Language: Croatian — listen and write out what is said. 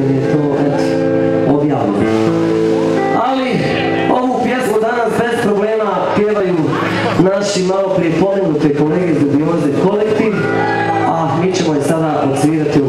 je to već. Ali ovu pjesmu danas bez problema pjevaju naši malo prije pomenute kolege iz Dubioze kolektiv, a mi ćemo je sada odsvirati